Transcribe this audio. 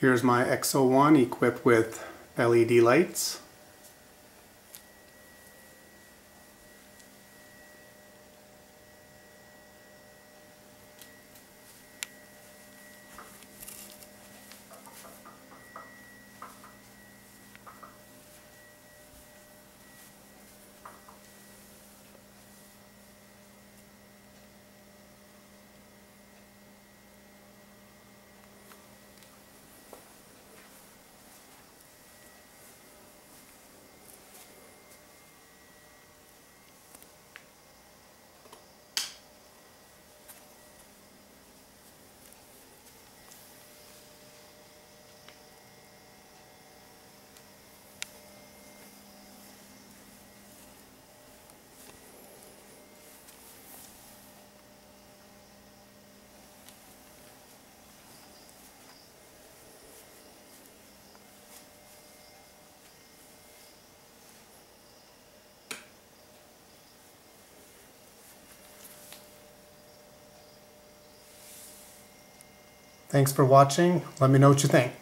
Here's my X01 equipped with LED lights. Thanks for watching. Let me know what you think.